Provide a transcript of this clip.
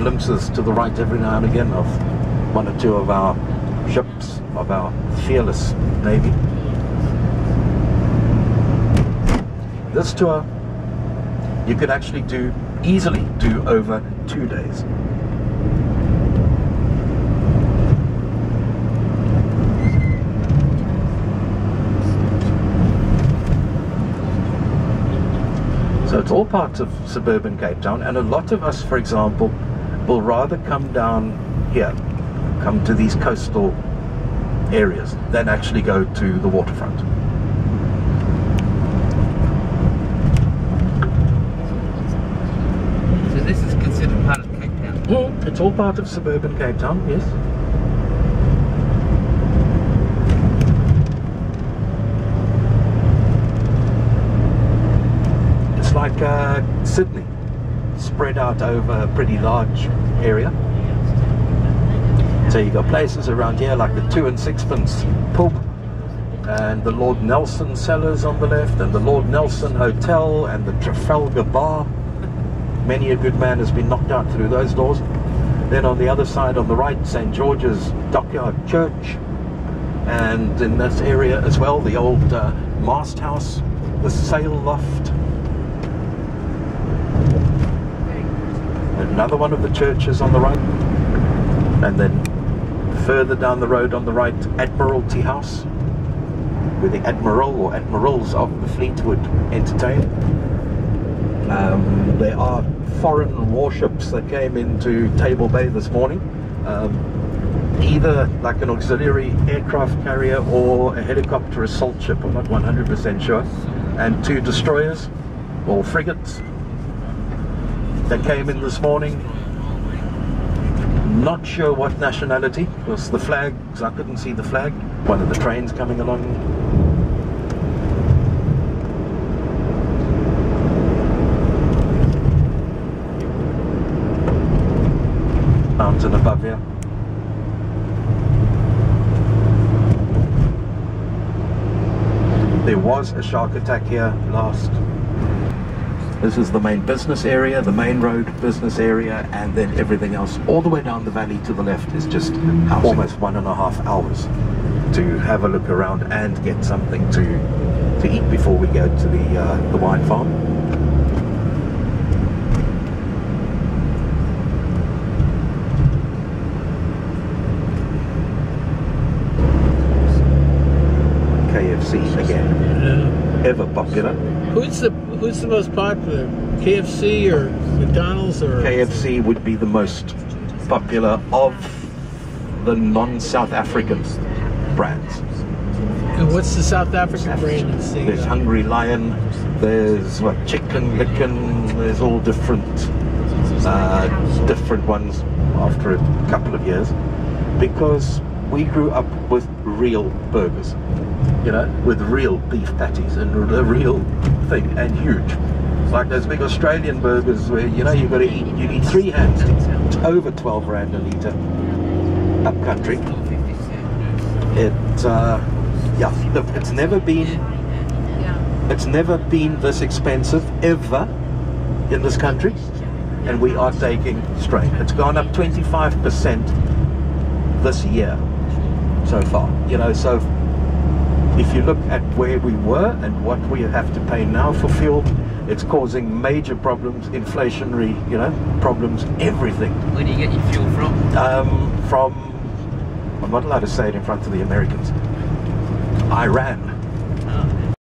glimpses to the right every now and again of one or two of our ships of our fearless navy. This tour you could actually do easily do over two days. So it's all parts of suburban Cape Town and a lot of us, for example, will rather come down here, come to these coastal areas than actually go to the waterfront. So this is considered part of Cape Town. Mm, It's all part of suburban Cape Town, yes. It's like uh, spread out over a pretty large area. So you've got places around here like the Two and Sixpence pub, and the Lord Nelson cellars on the left, and the Lord Nelson Hotel, and the Trafalgar Bar. Many a good man has been knocked out through those doors. Then on the other side, on the right, St George's Dockyard Church, and in this area as well, the old uh, mast house, the sail loft. Another one of the churches on the right, and then further down the road on the right, Admiralty House, where the admiral or admirals of the fleet would entertain. Um, there are foreign warships that came into Table Bay this morning, um, either like an auxiliary aircraft carrier or a helicopter assault ship. I'm not 100% sure, and two destroyers or frigates that came in this morning. Not sure what nationality, because the flags, I couldn't see the flag. One of the trains coming along mountain above here. There was a shark attack here last. This is the main business area, the main road business area, and then everything else all the way down the valley to the left is just almost one and a half hours to have a look around and get something to to eat before we go to the uh, the wine farm. KFC again, ever popular. Who's the Who's the most popular? KFC or McDonald's or KFC would be the most popular of the non-South African brands. And what's the South African brand? Let's see. There's Hungry Lion, there's what Chicken Licken, there's all different uh, different ones after a couple of years because we grew up with real burgers, you know, with real beef patties and the real thing and huge. It's Like those big Australian burgers where you know you've got to eat, you need three hands. It's over 12 rand a litre up country. It, uh, yeah, look, it's never been it's never been this expensive ever in this country, and we are taking strain. It's gone up 25% this year so far. You know, so if you look at where we were and what we have to pay now for fuel, it's causing major problems, inflationary, you know, problems, everything. Where do you get your fuel from? Um, from, I'm not allowed to say it in front of the Americans, Iran.